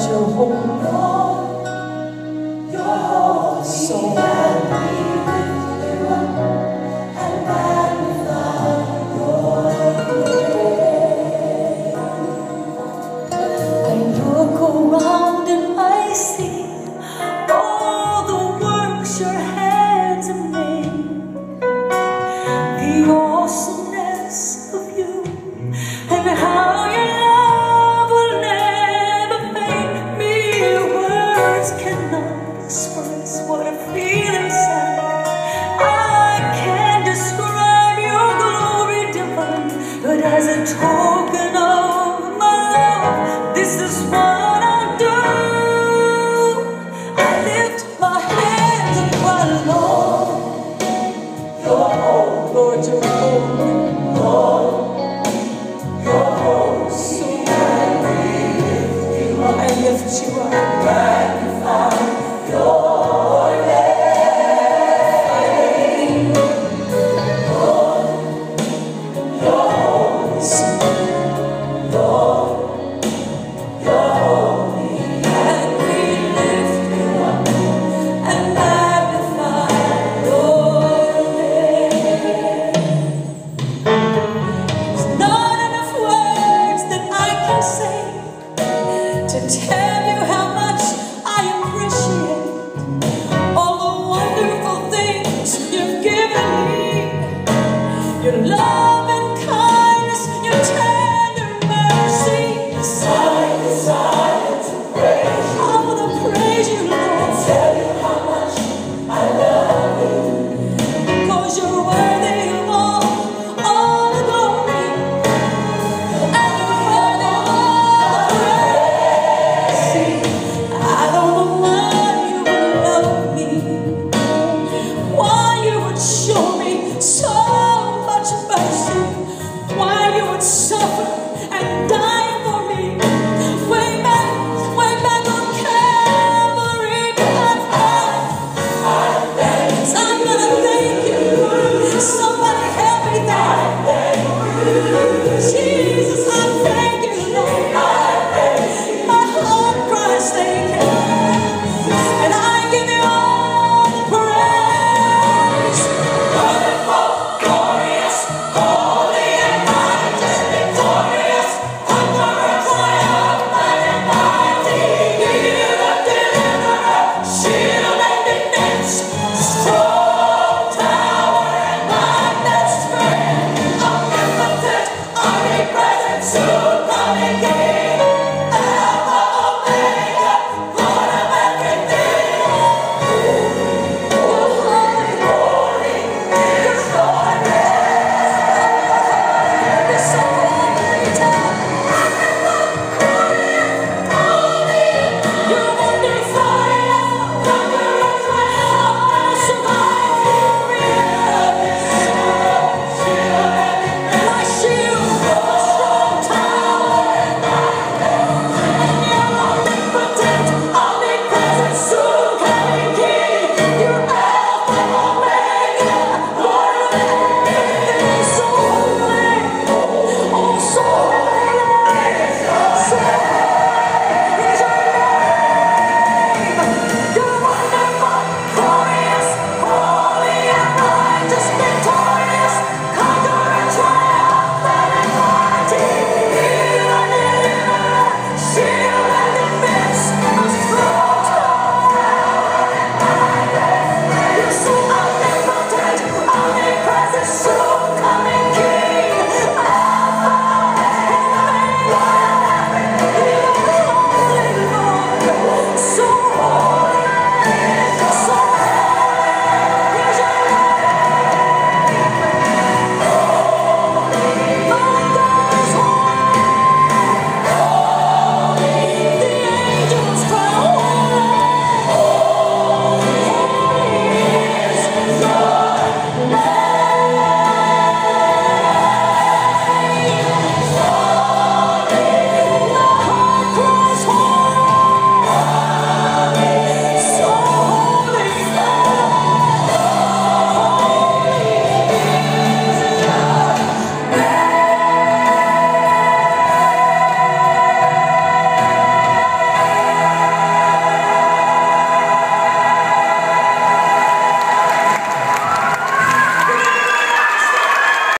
就红了。as a token of my love, this is what I do. I lift my hands and cry, Lord, you Lord, Lord, So up. I lift You up.